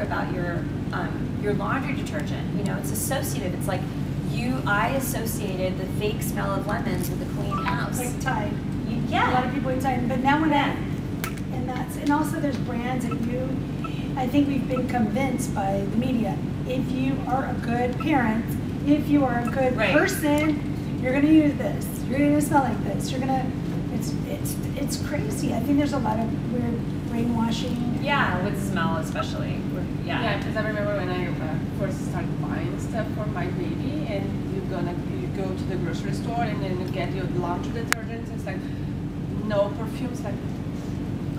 earlier about your um, your laundry detergent. You know, it's associative. It's like you. I associated the fake smell of lemons with a clean house. Like Tide. You- A lot of people eat Tide, but now Yeah. I, and that's, and also there's brands that you, I think we've been convinced by the media. If you are a good parent, if you are a good Right. person, you're gonna use this. You're gonna smell like this. You're gonna, it's, it's, it's crazy. I think there's a lot of weird brainwashing. Yeah, with smell especially. Yeah, Yeah. because I remember when I uh, first started buying stuff for my baby, and you gonna you go to the grocery store and then you get your laundry detergent. It's like no perfumes, like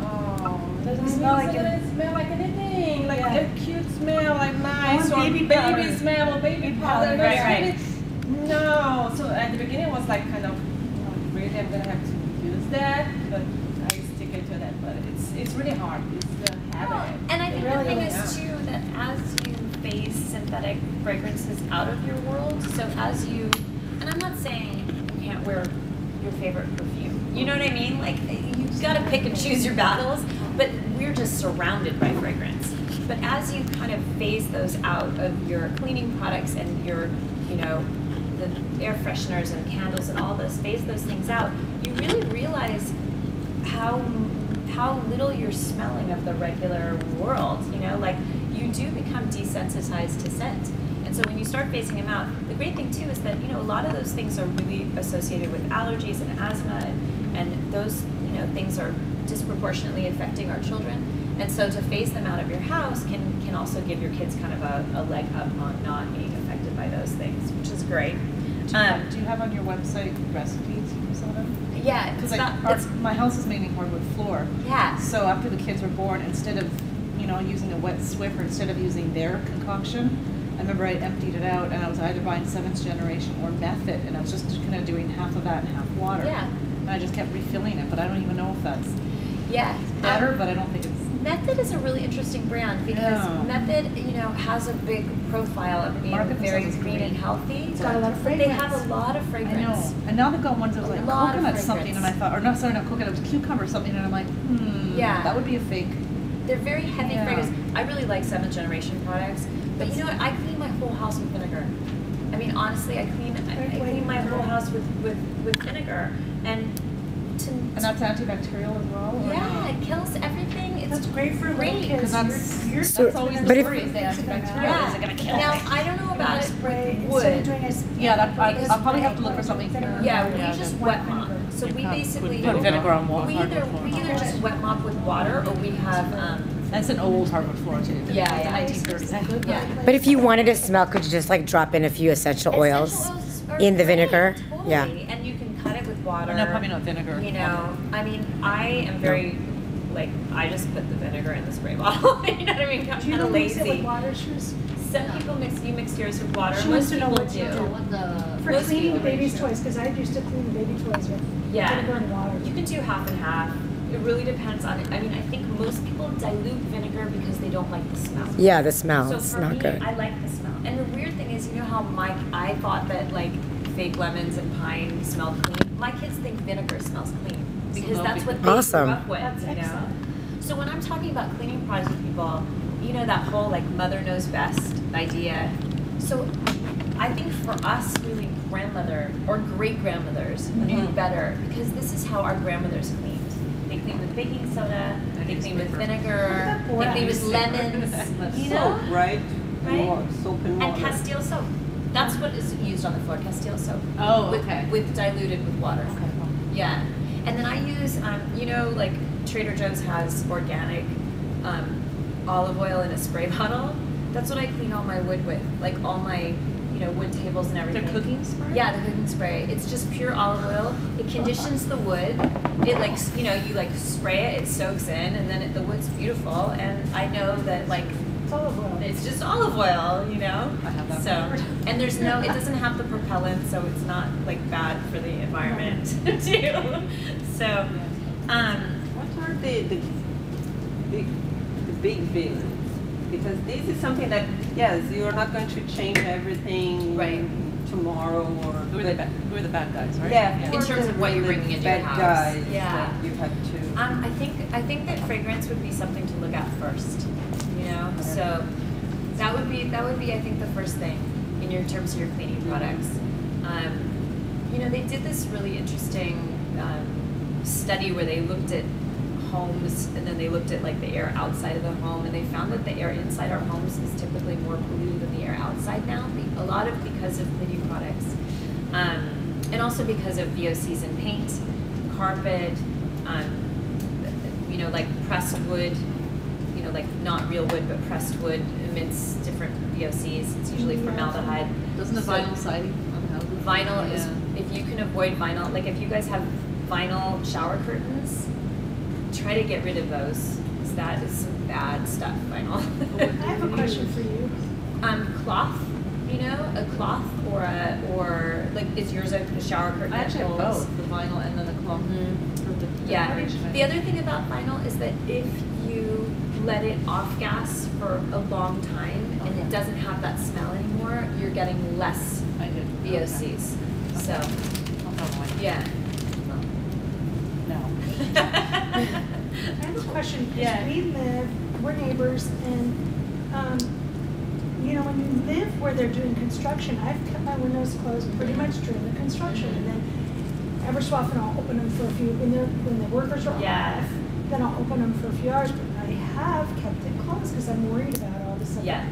oh, Doesn't smell like doesn't it. smell like anything, like Yeah. a cute smell, like nice want or baby baby, powder. smell or baby Baby powder. powder, That's right, really- No, so at the beginning it was like kind of oh, really I'm gonna have to use that, but I stick it to that. But it's it's really hard. It's the habit. And I think really the thing is. is too that as you phase synthetic fragrances out of your world, so as you, and I'm not saying you can't wear your favorite perfume. You know what I mean? Like you've got to pick and choose your battles, but we're just surrounded by fragrance. But as you kind of phase those out of your cleaning products and your, you know, the air fresheners and candles and all those, phase those things out, you really realize how how little you're smelling of the regular world. You know, like you do become desensitized to scent. And so when you start phasing them out, the great thing too is that you know a lot of those things are really associated with allergies and asthma, and, and those you know things are disproportionately affecting our children. And so to phase them out of your house can can also give your kids kind of a, a leg up on not being affected by those things, which is great. Do you, Um, have, do you have on your website recipes for some of them? Yeah, Because like not. our, It's, my house is mainly hardwood floor. yeah. So after the kids were born, instead of you know using a wet Swiffer, instead of using their concoction, I remember I emptied it out and I was either buying seventh generation or method, and I was just kind of doing half of that and half water. Yeah. And I just kept refilling it, but I don't even know if that's Yeah. better, Um, but I don't think it's. Method is a really interesting brand because Yeah. Method, you know, has a big profile of being Market very green and healthy. It's got a lot of But they have a lot of I know. And now they've got ones that was like coconut something, and I thought, or no, sorry, not coconut, it was cucumber something, and I'm like, hmm, Yeah. that would be a fake. They're very heavy Yeah. fragrance. I really like seventh generation products, but you know what? I clean my whole house with vinegar. I mean, honestly, I clean I, I clean my whole house with, with, with vinegar, and to, And that's antibacterial as well. yeah, not? it kills everything. It's That's great for little great. kids. 'Cause that's- You're- you're So- That's always But the if- story is the antibacterial. Yeah. Is it gonna kill Now me? I don't know about it spray instead of wood. doing a s- Yeah, that, I, like a I'll probably have to look for something. vinegar. Yeah, we Yeah, just wet mop. So we basically Put vinegar on water. we either we either just wet mop with water or we have um That's an old hardwood floor too. Yeah, It's yeah. The 1930s. yeah. But if you wanted to smell, could you just like drop in a few essential oils? Essential oils are in the great, vinegar? Yeah. Totally. And you can cut it with water. No, probably not vinegar. You know, I mean, I am very like I just put the vinegar in the spray bottle. you know what I mean? I'm Do you kind of mix it with water? Shoes? Some people mix you mix yours with water. She Most wants to know what you do. do. For Most cleaning baby's toys, because I used to clean baby toys with Yeah. vinegar and water. You can do half and half. It really depends on it. I mean, I think most people dilute vinegar because they don't like the smell. Yeah, the smell. So it's for not me, good. I like the smell. And the weird thing is, you know how Mike, I thought that like fake lemons and pine smelled clean. My kids think vinegar smells clean because So that's they'll what be- they Awesome. grew up with. That's you know. excellent. So when I'm talking about cleaning products with people, you know that whole like mother knows best idea. So I think for us, really, grandmother or great grandmothers knew Mhm. better because this is how our grandmothers cleaned. They cleaned with baking soda. They cleaned with vinegar. They cleaned with lemons. You know, Soap, right? Right? More soap and and. Castile soap. That's what is used on the floor. Castile soap. Oh, okay. With diluted with water. Okay. Yeah, and then I use, um, you know, like Trader Joe's has organic um, olive oil in a spray bottle. That's what I clean all my wood with, like all my, you know, wood tables and everything. cooking spray? Yeah, the cooking spray. It's just pure olive oil. It conditions the wood. It like, you know, you like spray it, it soaks in, and then it, the wood's beautiful. And I know that like It's olive oil. it's just olive oil, you know. I have that. So, and there's no, it doesn't have the propellant, so it's not like bad for the environment too. So, um, What are the, the big, the big villains? Because this is something that, yes, you are not going to change everything Right. tomorrow or. Who are the bad, who are the bad guys, right? Yeah. In terms of what you're bringing into your house. guys Yeah. that you have to. um, I think I think that fragrance would be something to look at first. Know, So that would be that would be I think the first thing in your terms of your cleaning products. Um, you know, they did this really interesting um, study where they looked at homes and then they looked at like the air outside of the home and they found that the air inside our homes is typically more polluted than the air outside now. A lot of because of cleaning products, um, and also because of VOCs in paint, carpet, um, you know, like pressed wood like not real wood but pressed wood emits different VOCs. It's usually Yeah. formaldehyde. Doesn't the So- vinyl siding on the houses? Vinyl is if you can avoid vinyl, like if you guys have vinyl shower curtains, try to get rid of those because that is some bad stuff, vinyl. I have a question for you. um, cloth, you know, a cloth or a or like is yours a, a shower curtain? I actually have both, the vinyl and then the cloth Mhm. for the Yeah. The other thing about vinyl is that if you let it off gas for a long time and Okay. it doesn't have that smell anymore, you're getting less I did. VOCs. So, I'll throw them away. yeah. No. I have a question, because Yeah. we live, we're neighbors, and, um, you know, when you live where they're doing construction, I've kept my windows closed pretty much during the construction, and then ever so often I'll open them for a few, when they're, when the workers are Yeah. off, then I'll open them for a few hours, but I have kept it closed, because I'm worried about all the stuff Yeah.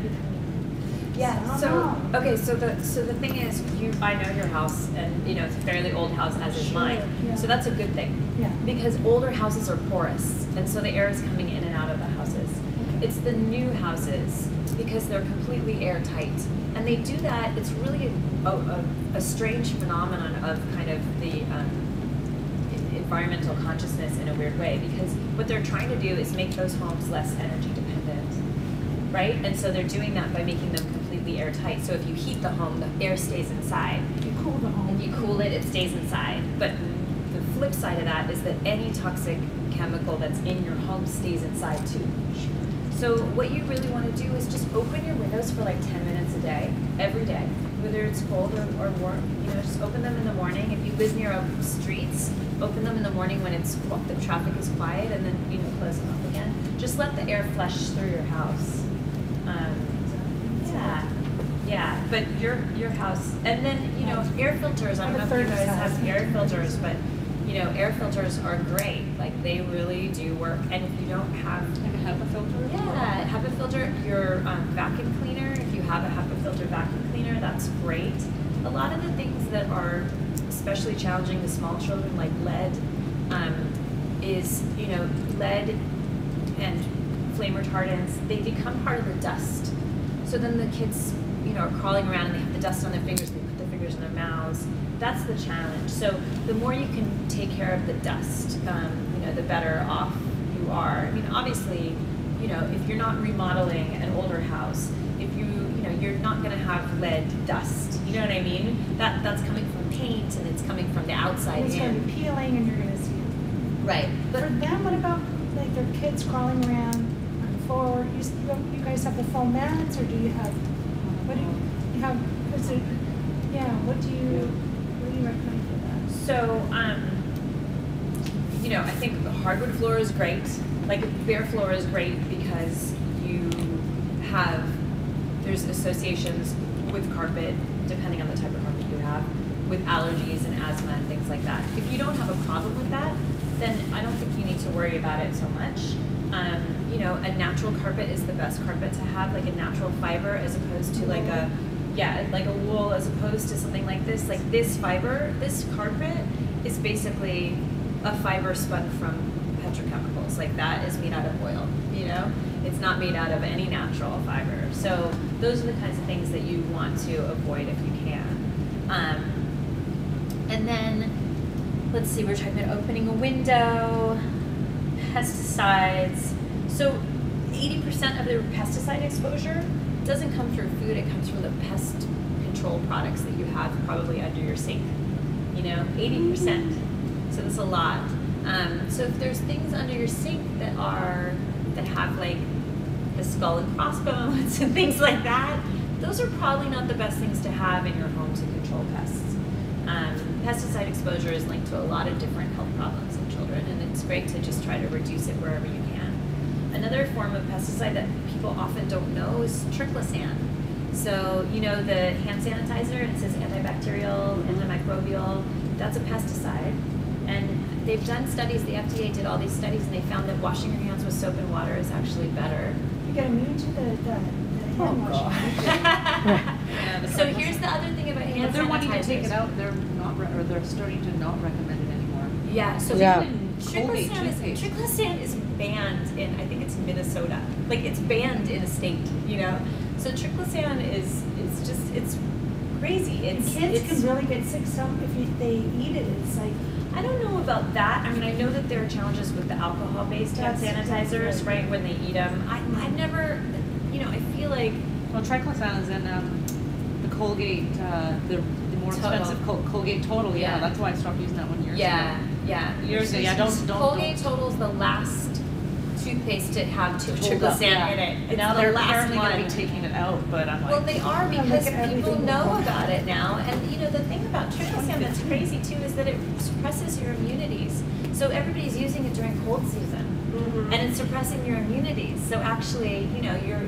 Yeah. So okay. So the so the thing is, you I know your house, and you know it's a fairly old house, as is Sure, mine. yeah. So that's a good thing. Yeah. Because older houses are porous, and so the air is coming in and out of the houses. Okay. It's the new houses because they're completely airtight, and they do that. It's really a, a, a strange phenomenon of kind of the um, environmental consciousness in a weird way because what they're trying to do is make those homes less energy dependent, right? And so they're doing that by making them completely airtight. So if you heat the home, the air stays inside. You cool the home. If you cool it, it stays inside. But the flip side of that is that any toxic chemical that's in your home stays inside too. So what you really want to do is just open your windows for like 10 minutes a day, every day, whether it's cold or, or warm. You know, just open them in the morning. If you live near streets, open them in the morning when it's the traffic is quiet, and then you know close them up again. Just let the air flush through your house. Um, yeah, yeah. But your your house, and then you know air filters. I don't know if you guys have air filters, but you know air filters are great. Like they really do work. And if you don't have Like a HEPA filter? yeah, HEPA filter, your um, vacuum cleaner, if you have a HEPA filter vacuum cleaner, that's great. A lot of the things that are especially challenging to small children, like lead, um, is, you know, lead and flame retardants, they become part of the dust. So then the kids, you know, are crawling around and they have the dust on their fingers, they put their fingers in their mouths. That's the challenge. So the more you can take care of the dust, um, you know, the better off you are. I mean, obviously, you know, if you're not remodeling an older house, if you, you know, you're not going to have lead dust. You know what I mean? That that's coming paint and it's coming from the outside And it's gonna in. be peeling and you're gonna see it. Right. But For them, what about like their kids crawling around on the floor? You, you you guys have the foam mats or do you have, what do you, you have, is it, yeah, what do you, what do you recommend for that? So, um, you know, I think the hardwood floor is great. Like bare floor is great because you have there's associations with carpet, depending on the type of carpet you have, with allergies and asthma and things like that. If you don't have a problem with that, then I don't think you need to worry about it so much. Um, you know, a natural carpet is the best carpet to have, like a natural fiber as opposed to like a yeah, like a wool as opposed to something like this. Like this fiber, this carpet is basically a fiber spun from petrochemicals. Like that is made out of oil, you know? It's not made out of any natural fiber. So those are the kinds of things that you want to avoid if you can. Um, then, let's see, we're talking about opening a window, pesticides. So 80% of the pesticide exposure doesn't come through food, it comes from the pest control products that you have probably under your sink. You know, 80%. So that's a lot. Um, so if there's things under your sink that are, that have like the skull and crossbones and things like that, those are probably not the best things to have in your home to control pests. Pesticide exposure is linked to a lot of different health problems in children, and it's great to just try to reduce it wherever you can. another form of pesticide that people often don't know is triclosan. So you know the hand sanitizer, it says antibacterial, antimicrobial. That's a pesticide, and they've done studies. The FDA did all these studies, and they found that washing your hands with soap and water is actually better. You get immune to the, the, the hand oh, washing. Yeah, so here's the other thing about hand But they're wanting to take sanitizers. it out, they're not, re- or they're starting to not recommend it anymore. Yeah, so Yeah. Even Triclosan is. Triclosan is banned in, I think it's Minnesota. Like, it's banned in a state, you know? So Triclosan is, it's just, it's crazy. And kids it's, can really get sick some if you, they eat it. It's like I don't know about that. I mean, I know that there are challenges with the alcohol-based hand sanitizers, right. right, when they eat them. I, I've never, you know, I feel like, Well, triclosan is in um, the Colgate, uh, the, the more Total. expensive Col- Colgate Total. Yeah, Yeah. that's why I stopped using that one years yeah, ago. yeah. yeah. Years ago, yeah. Don't don't. Colgate don't. Total's the last toothpaste to have t- Hold up, Triclosan yeah. in it. It's now they're apparently going to be taking it out, but I'm like. Well, they are because people know about it now. And you know, the thing about triclosan that's crazy too is that it suppresses your immunities. So everybody's using it during cold season. Mhm. And it's suppressing your immunities. So actually, you know, you're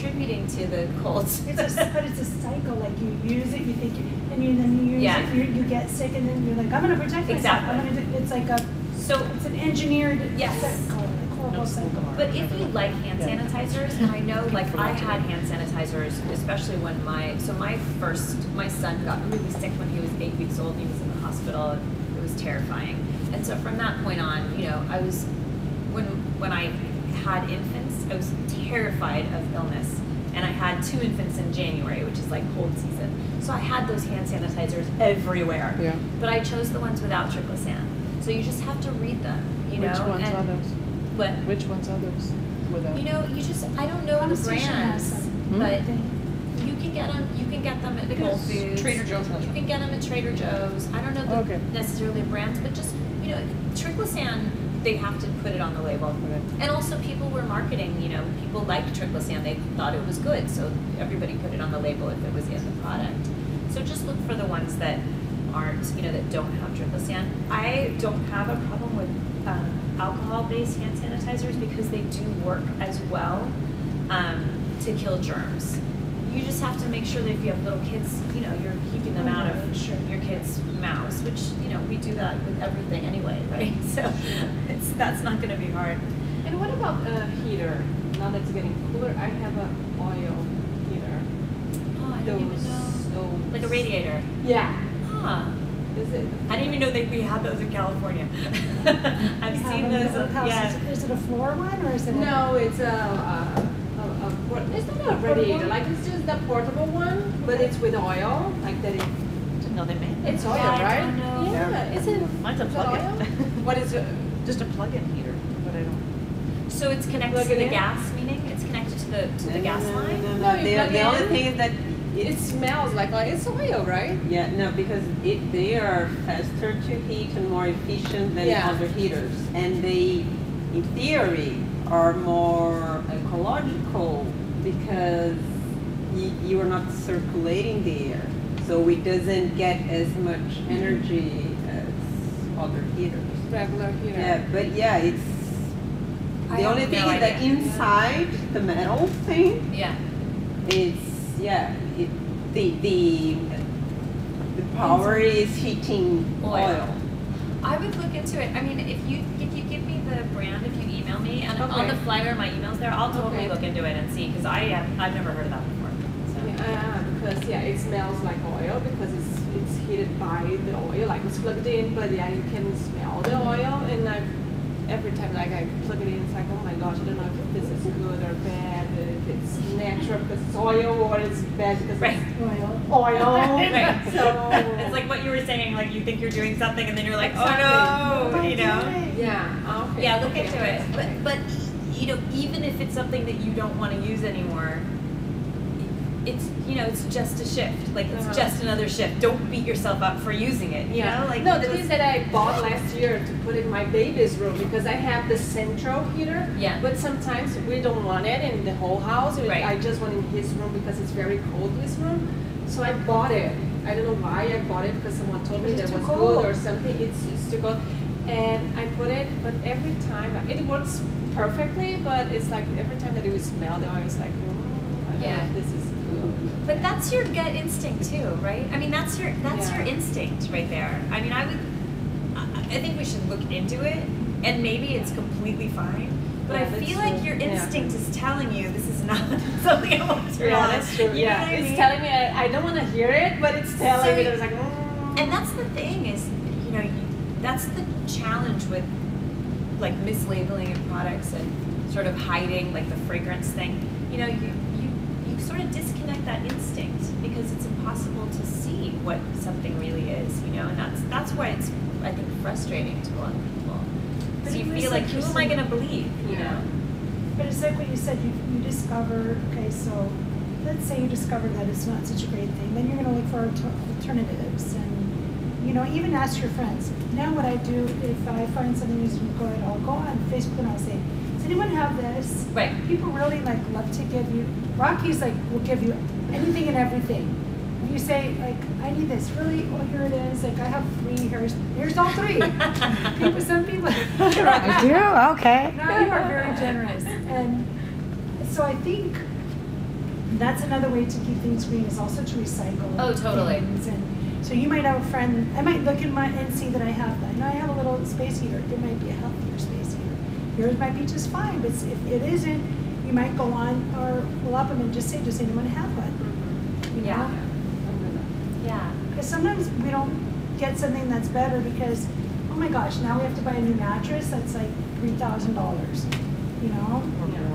contributing to the colds. It's a, but it's a cycle. Like you use it, you think, and you then you use Yeah. it, you, you get sick, and then you're like, I'm gonna protect myself. Exactly. I'm gonna do, it's like a, so it's an engineered Yes. cycle, No cycle. But if you like hand sanitizers, and I know, like, I had hand sanitizers, especially when my, so my first, my son got really sick when he was eight weeks old, he was in the hospital, and it was terrifying. And so from that point on, you know, I was, when, when I had infants, I was terrified of illness. And I had two infants in January, which is like cold season. So I had those hand sanitizers everywhere. Yeah. But I chose the ones without triclosan. So you just have to read them, you know? Which ones and- are those? What? Which ones are those? Without? You know, you just, I don't know the Conversation has brands, some. Hmm? but you can get them, you can get them at the Whole Foods. Trader Joe's has You can get them at Trader Joe's. I don't know the Okay. necessarily brands, but just, you know, triclosan, they have to put it on the label. And also people were marketing, you know, people liked triclosan, they thought it was good, so everybody put it on the label if it was in the product. So just look for the ones that aren't, you know, that don't have triclosan. I don't have a problem with um, alcohol-based hand sanitizers because they do work as well um, to kill germs. You just have to make sure that if you have little kids, you know, you're keeping them out of mm-hmm. Sure. your kids' mouths, which, you know, we do that with everything anyway, right? So it's, that's not gonna be hard. And what about a heater? Now that it's getting cooler, I have an oil heater. Oh, I didn't even know. those- Like a radiator. Yeah. Huh. Is it? I didn't even know that we had those in California. I've seen those, yeah. Is it a floor one or is it? a- No, it's a, port- it's not a radiator, like it's just the portable one, but it's with oil, like that it, Didn't know they made them. it's oil, Yeah, I right? don't know. Yeah, is it? Mine's a plug-in. What is it? Just a plug-in heater, but I don't. So it's connected Plug to the in? gas, meaning it's connected to the, to the No, gas no, line? No, No, no, you the, plug the it only thing is that It it's, smells like oil, it's oil, right? yeah, no, because it, they are faster to heat and more efficient than Yeah. other heaters. And they, in theory, are more ecological because you, you are not circulating the air. So it doesn't get as much mm-hmm. energy as other heaters. Regular heater. Yeah, but yeah, it's, the have only thing no is that inside the metal thing, Yeah. it's, yeah, it, the, the, the power is heating Oil. oil. I would look into it. I mean, if you if you give me the brand, if you email me, and on Okay. the flyer, my email's there, I'll totally Okay. look into it and see because I have I've never heard of that before. So. Yeah, uh, because yeah, it smells like oil because it's it's heated by the oil, like it's plugged in, but yeah, you can smell the oil, and I every time like I plug it in, it's like oh my gosh, I don't know if this is good or bad, if it's natural because it's oil or it's bad because Right. it's Oil. oil. Right. So it's like what you were saying, like you think you're doing something and then you're like, Exactly. oh no, you know. yeah, okay. Yeah, look okay, into it. okay. But but you know, even if it's something that you don't want to use anymore, it's you know, it's just a shift. Like it's Uh-huh. just another shift. Don't beat yourself up for using it. You know, like no, the thing that I bought last year to put in my baby's room because I have the central heater. Yeah. But sometimes we don't want it in the whole house. Right. I just want it in his room because it's very cold his room. So I bought it. I don't know why I bought it because someone told me It's that it was cold. good or something. It's, it's too cold. And I put it, but every time it works perfectly, but it's like every time that it would smell, they always like, oh, I don't know Yeah. if this is good. But that's your gut instinct too, right? I mean, that's your that's your instinct right there. I mean, I would. I think we should look into it, and maybe it's completely fine. But Yeah, I feel like true. your Yeah. instinct is telling you this is not something I want to Yeah, that's true. You yeah, it's mean? telling me I, I don't want to hear it, but it's telling So me that it's like, mm. And that's the thing is, you know, you, that's the challenge with like mislabeling of products and sort of hiding like the fragrance thing. You know, you sort of disconnect that instinct because it's impossible to see what something really is. You know, and that's that's why it's I think frustrating to a lot of people. But So you feel like who am I going to believe? You Yeah. know. But it's like what you said, you, you discover, okay, so let's say you discover that it's not such a great thing, then you're gonna look for alternatives and, you know, even ask your friends. Now what I do, if I find something is good, I'll go on Facebook and I'll say, anyone have this? Right. People really like love to give you, Rocky's like, will give you anything and everything. If you say, like, I need this, really, well, here it is, like, I have three, here's, here's all three. People, some people. I do, okay. No, you are very generous. And so I think that's another way to keep things green is also to recycle. Oh, totally. And so you might have a friend, I might look in my, and see that I have, I know I have a little space heater. It might be a healthier space. Yours might be just fine, but if it isn't, you might go on or pull up them and just say, does anyone have one? You Yeah. know? Yeah. Because sometimes we don't get something that's better because, oh my gosh, now we have to buy a new mattress that's like three thousand dollars, you know?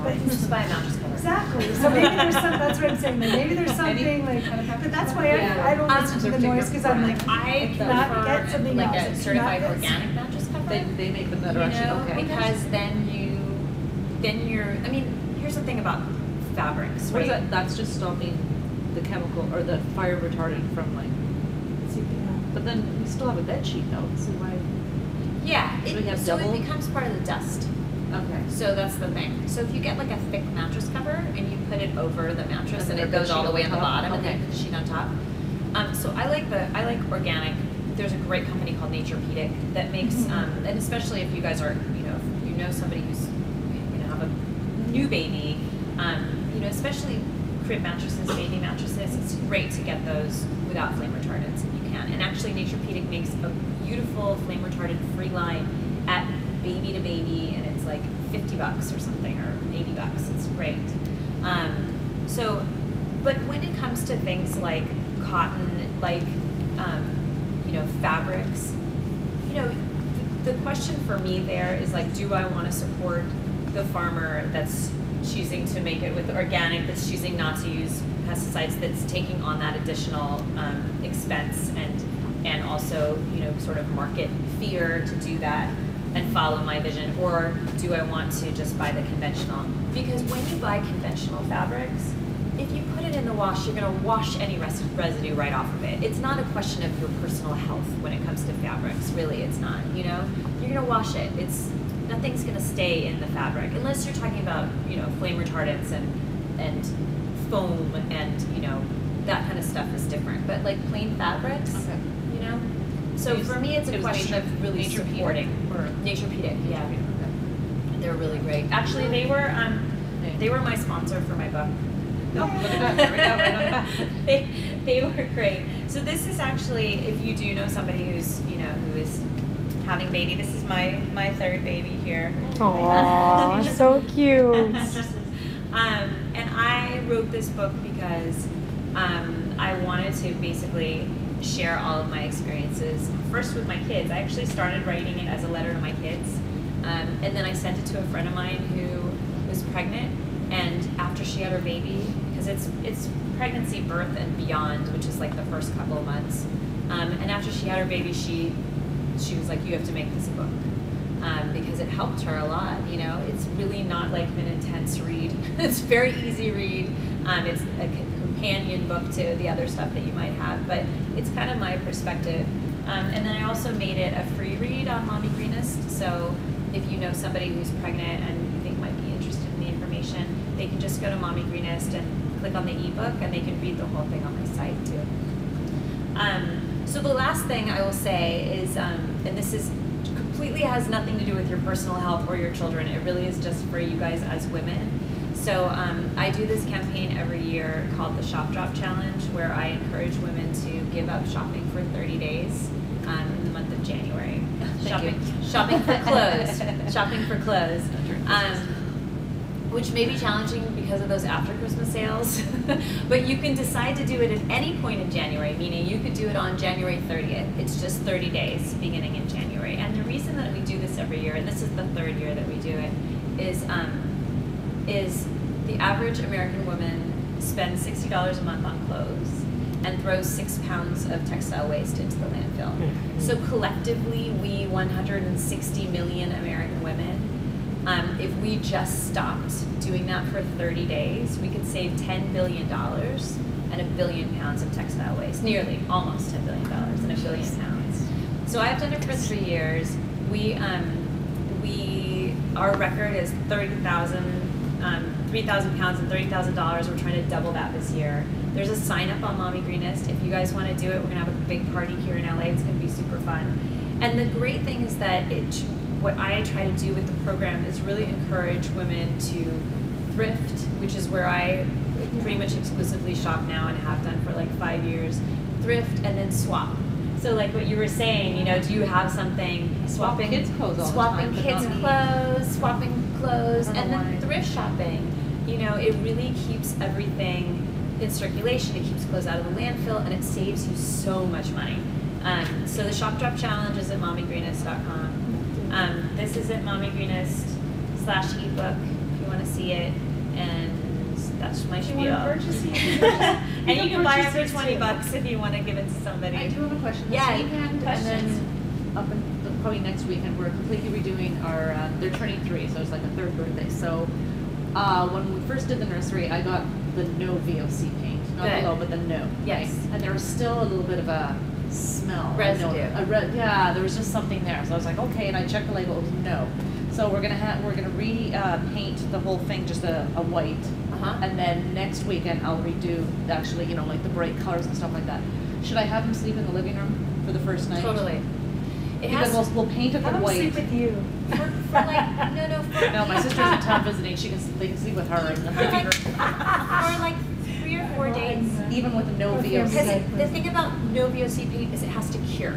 But Just buy a mattress. Exactly. So maybe there's some. That's what I'm saying. Like maybe there's something like. But that's why I, I don't listen to the noise because I'm like, I cannot prefer get something like else. a It's certified not this. organic mattress cover. They, they make them that you are actually know, okay. because then you, then you're. I mean, here's the thing about fabrics, What right? that? That's just stopping the chemical or the fire retardant from like. But then we still have a bed sheet though. So why? Yeah, Do we have it, so double? it becomes part of the dust. Okay. So that's the thing. So if you get like a thick mattress cover and you put it over the mattress And and, it goes all the way on the bottom and then Okay. you put the sheet on top. Um, so I like the I like organic. There's a great company called Naturepedic that makes Mhm. um, and especially if you guys are you know if you know somebody who's you know have a new baby, um, you know especially crib mattresses, baby mattresses, it's great to get those without flame retardants if you can. And actually Naturepedic makes a beautiful flame retardant free line at baby to baby and like 50 bucks or something or 80 bucks. It's great. Um, so, but when it comes to things like cotton, like, um, you know, fabrics, you know, the question for me there is like, do I want to support the farmer that's choosing to make it with organic, that's choosing not to use pesticides, that's taking on that additional um, expense and and also, you know, sort of market fear to do that and follow my vision, or do I want to just buy the conventional? Because when you buy conventional fabrics, if you put it in the wash, you're going to wash any res- residue right off of it. It's not a question of your personal health when it comes to fabrics. Really, it's not. You know, you're going to wash it. It's nothing's going to stay in the fabric unless you're talking about you know flame retardants and and foam and you know that kind of stuff is different. But like plain fabrics, Okay. you know. So for me, it's a question Nature- of really supporting. Or- Naturepedic, yeah. They're really great. Actually, they were um, they were my sponsor for my book. Oh, look at that. There. Right on the back. they, they were great. So this is actually, if you do know somebody who's, you know, who is having baby, this is my my third baby here. Aw, so cute. um, and I wrote this book because um, I wanted to basically share all of my experiences. First with my kids. I actually started writing it as a letter to my kids. Um, and then I sent it to a friend of mine who was pregnant. And after she had her baby, because it's it's pregnancy, birth, and beyond, which is like the first couple of months. Um, and after she had her baby, she she was like, "You have to make this a book." um, because it helped her a lot. You know, it's really not like an intense read. it's very easy read. Um, it's a companion book to the other stuff that you might have, but it's kind of my perspective. Um, and then I also made it a free read on Mommy Greenest. So if you know somebody who's pregnant and you think might be interested in the information, they can just go to Mommy Greenest and click on the ebook, and they can read the whole thing on my site too. Um, so the last thing I will say is, um, and this is completely has nothing to do with your personal health or your children. It really is just for you guys as women. So um, I do this campaign every year called the Shop Drop Challenge, where I encourage women to give up shopping for 30 days um, in the month of January. shopping, shopping for clothes. shopping for clothes. Um, which may be challenging because of those after Christmas sales. but you can decide to do it at any point in January, meaning you could do it on January 30th. It's just 30 days beginning in January. And the reason that we do this every year, and this is the third year that we do it, is um, is the average American woman spends $60 a month on clothes and throws six pounds of textile waste into the landfill. So collectively, we 160 million American women, um, if we just stopped doing that for 30 days, we could save 10 billion dollars and a billion pounds of textile waste. Nearly, almost 10 billion dollars and a billion pounds. So I've done it for three years. We um, we our record is 30,000 um, 3,000 pounds and $30,000. We're trying to double that this year. There's a sign up on Mommy Greenest. If you guys want to do it, we're going to have a big party here in LA. It's going to be super fun. And the great thing is that it, what I try to do with the program is really encourage women to thrift, which is where I pretty much exclusively shop now and have done for like five years. Thrift and then swap. So like what you were saying, you know, do you have something swapping kids' clothes swapping kids' clothes, swapping clothes, and then thrift shopping. You know, it really keeps everything in circulation. It keeps clothes out of the landfill, and it saves you so much money. Um, so the shop drop challenge is at mommygreenest.com. Um, this is at mommygreenest slash ebook if you want to see it, and that's my If you spiel. purchase it, you purchase- and you you can buy it for twenty too. bucks if you want to give it to somebody. I do have a question. Yeah, This weekend, questions? and then up in, probably next weekend, we're completely redoing our, uh, they're turning three, so it's like a third birthday. So, uh, when we first did the nursery, I got the no VOC paint, not the low, but the no. Yes. right? And there was still a little bit of a smell. Residue. A yeah, there was just something there. So I was like, okay, and I checked the label, it was no. So we're gonna have, we're gonna re, uh, paint the whole thing just a, a white. Uh-huh. And then next weekend, I'll redo, actually, you know, like the bright colors and stuff like that. Should I have him sleep in the living room for the first night? Totally. It Because has we'll, we'll paint it the white. sleep with you. For, for like no no for No, my sister's in town visiting, she can, s- they can sleep with her in for like, for like three or four days. Even with no Okay, Because VOC. the thing about no VOC paint is it has to cure.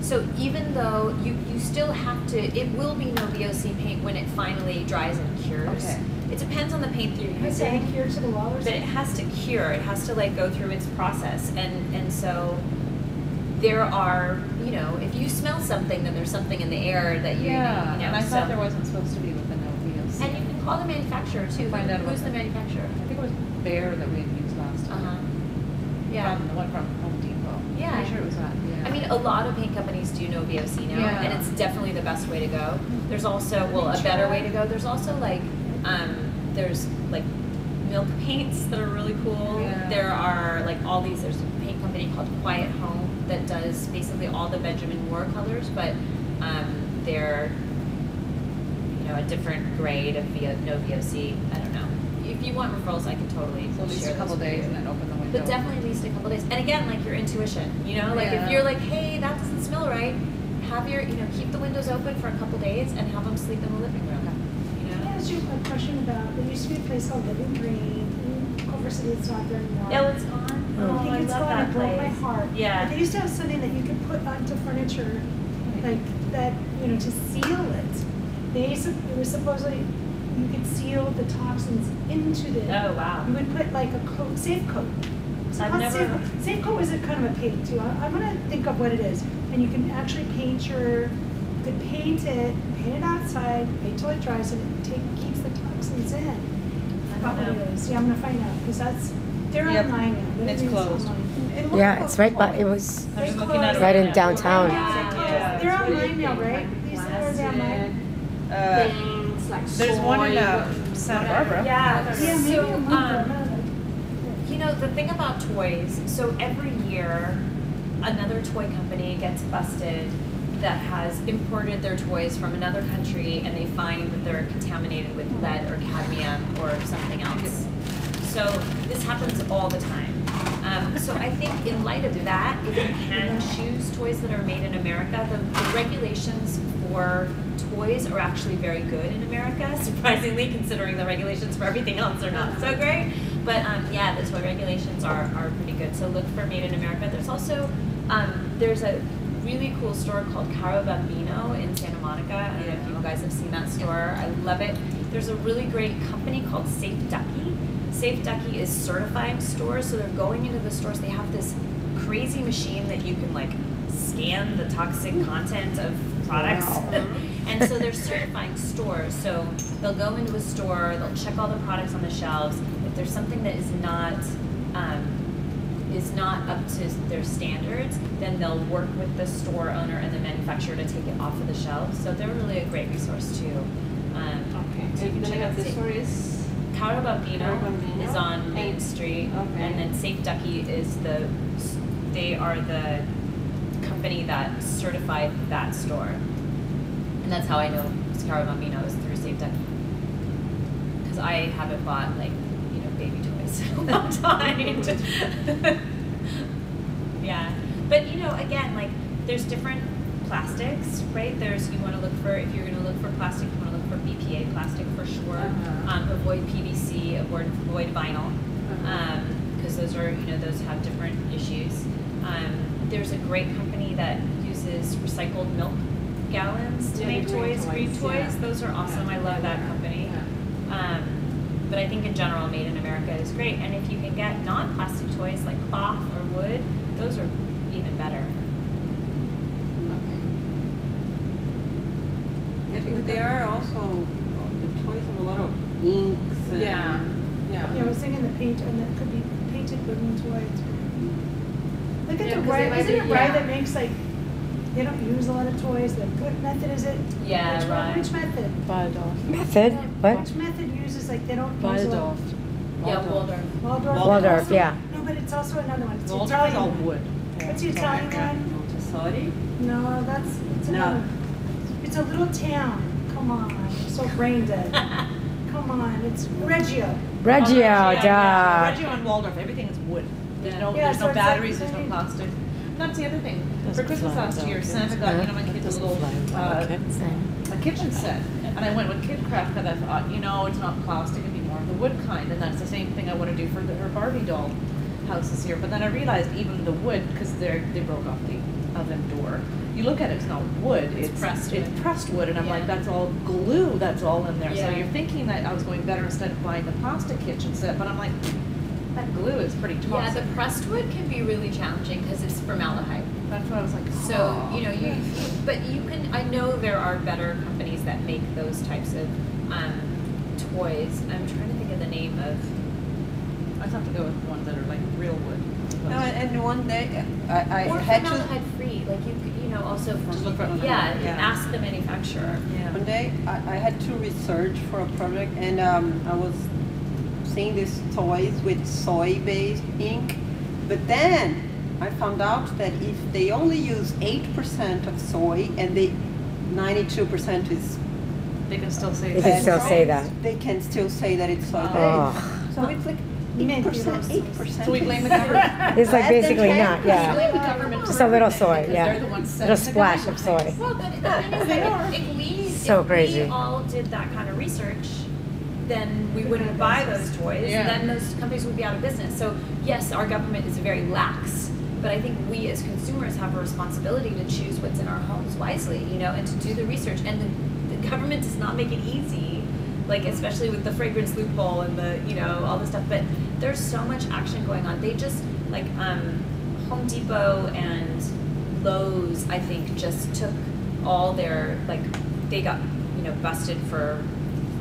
So even though you, you still have to, it will be no VOC paint when it finally dries and cures. Okay. It depends on the paint that you're I say using, here to the wall or something? but it has to cure. It has to like go through its process, and and so there are, you know, if you smell something, then there's something in the air that you, Yeah, you know. and I thought there wasn't supposed to be with the no VOC. And you can call the manufacturer too. Find out who's the that. manufacturer. I think it was Behr that we had used last time. Uh huh. time. Yeah. From, the one from Home Depot. Yeah. Pretty sure it was that, yeah. I mean, a lot of paint companies do no VOC now, Yeah. and it's definitely the best way to go. There's also, well, a better way to go. There's also like, um, there's like milk paints that are really cool. Yeah. There are like all these. There's a paint company called Quiet Home that does basically all the Benjamin Moore colors, but um, they're you know a different grade of VO, no VOC. I don't know. If you want referrals, I can totally So at least share a couple days and then open the window. But definitely at least a couple days. And again, like your intuition, you know, like Yeah. if you're like, hey, that doesn't smell right, have your, you know, keep the windows open for a couple days and have them sleep in the living room. You Can I know. ask you a question about, there used to be a place called Living Green in Culver City, it's not there anymore. Oh, it's gone. Oh, I think it's gone, it broke my heart. Yeah. But they used to have something that you could put onto furniture, like, that, you know, to seal it. They, it was supposedly, you could seal the toxins into the. Oh wow. You would put like a coat, safe coat. It's I've never- Safe Coat. Safe coat is a kind of a paint too. I, I'm gonna think of what it is. And you can actually paint your, you could paint it, paint it outside, wait till it dries and it take, keeps the toxins in. I don't know. it is. Yeah, I'm gonna find out, because that's, they're Yep. online now. It's closed. It looked Yeah, it's right by, it was I'm just looking at it right in now. downtown. Yeah, they closed. They're online now, right? These are online? Uh, Things like there's one in soy, uh, Santa Barbara. Yeah. Yeah, maybe so, a month um. You know, the thing about toys, so every year another toy company gets busted that has imported their toys from another country and they find that they're contaminated with lead or cadmium or something else. So this happens all the time. Um, so I think in light of that, if you can choose toys that are made in America, the, the regulations for toys are actually very good in America, surprisingly, considering the regulations for everything else are not so great. But um, yeah, the toy regulations are, are pretty good. So look for Made in America. There's also um, there's a really cool store called Caro Bambino in Santa Monica. I don't know if you guys have seen that store. I love it. There's a really great company called Safe Ducky. Safe Ducky is certifying stores, so they're going into the stores. They have this crazy machine that you can like scan the toxic content of products. and so they're certifying stores. So they'll go into a store, they'll check all the products on the shelves. If there's something that is not um, is not up to their standards, then they'll work with the store owner and the manufacturer to take it off of the shelves. So they're really a great resource too. Um, Okay, so you can check out the Safe- is, Bambino Bambino? is on Main Street, okay. and then Safe Ducky is the, they are the company that certified that store. And that's how I know Caro Bambino is through Safe Ducky. Because I haven't bought like, you know, baby toys in a long time. yeah, but you know, again, like there's different plastics, right? There's you want to look for if you're going to look for plastic, you want to look for BPA plastic for sure. Uh-huh. Um, avoid PVC, avoid avoid vinyl, Uh-huh. because those are you know those have different issues. Um, there's a great company that uses recycled milk gallons to Yeah, make toys. Green toys, toys, yeah. those are awesome. I love that company. Um, but I think in general, made in America is great. And if you can get non-plastic toys like cloth or wood, those are even better. I think there are also, um, the toys have a lot of inks and. Yeah. Yeah, I was thinking the paint, and that could be painted wooden toys. Look Yeah, at the 'cause Rye, they isn't it Rye yeah. that makes like, they don't use a lot of toys, like, what method is it? Yeah, Which one- Which method? Biodolph. Method? What? Which method uses, like, they don't use a lot. Biodolph. Yeah, Waldorf. Waldorf. Waldorf. Waldorf, also- yeah. No, but it's also another one, it's the Waldorf is all Italian one. wood. What's the Italian one? Montessori? No, that's, it's No. Another. It's a little town, come on, I'm so brain dead. Come on, it's Reggio. Reggio, Yeah, yeah. duh. Reggio and Waldorf, everything is wood. There's no, Yeah, there's so no it's like- batteries, there's no I plastic. That's the other thing. For Christmas last year. Santa got, you know, my kids a little, uh, Okay. a kitchen set. And I went with KidKraft because I thought, you know, it's not plastic, it'd be more of the wood kind. And that's the same thing I want to do for the, her Barbie doll houses here. But then I realized even the wood, because they're, they broke off the oven door. You look at it, it's not wood, It's it's, pressed it's wood. pressed wood. And I'm like, that's all glue, that's all in there. So you're thinking that I was going better instead of buying the pasta kitchen set. But I'm like, that glue is pretty toxic. Yeah, the pressed wood can be really challenging because it's formaldehyde. That's what I was like, Oh, So, you know, you, but you can, I know there are better companies that make those types of um, toys. I'm trying to think of the name of, I just have to go with ones that are like real wood. No, and one day, I, I or had to, formaldehyde free, like you you know, also from, Just look for it. yeah, Yeah. ask the manufacturer. Yeah. one day, I, I had to research for a project and, um, I was seeing these toys with soy-based ink. But then I found out that if they only use eight percent of soy and they ninety-two percent is They can still say. They can still say that. They can still say that it's soy-based. Oh. So it's like Mint eight percent, eight percent. So we blame the government. It's like basically not, yeah. Blame the government. Just a little for soy, everything, yeah. because They're the ones Little the splash of guidelines. soy. Well, but the thing is, like, if we, So if crazy. we all did that kind of research, then we wouldn't buy those toys. Yeah. Then those companies would be out of business. So yes, our government is very lax, but I think we as consumers have a responsibility to choose what's in our homes wisely, you know, and to do the research. And the, the government does not make it easy, like especially with the fragrance loophole and the, you know, all this stuff. But there's so much action going on. They just like um, Home Depot and Lowe's, I think, just took all their like they got you know busted for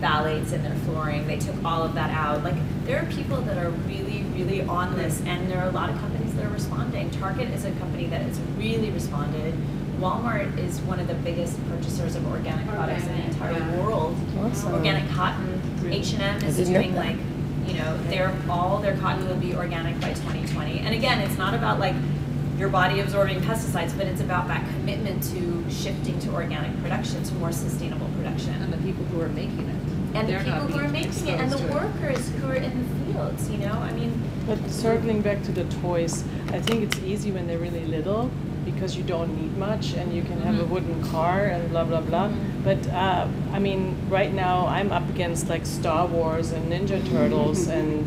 phthalates in their flooring. They took all of that out. Like there are people that are really, really on this, and there are a lot of companies that are responding. Target is a company that has really responded. Walmart is one of the biggest purchasers of organic products in the entire yeah. world. Awesome. Organic cotton. H and M is doing like you know their all their cotton will be organic by 2020. And again, it's not about like your body absorbing pesticides, but it's about that commitment to shifting to organic production, to more sustainable production. And the people who are making it. And the they're people who are making it, and the exposed it. workers who are in the fields, you know? I mean, But circling back to the toys, I think it's easy when they're really little because you don't need much and you can have a Mhm. wooden car and blah blah blah. Mhm. But uh, I mean, right now I'm up against like Star Wars and Ninja Turtles and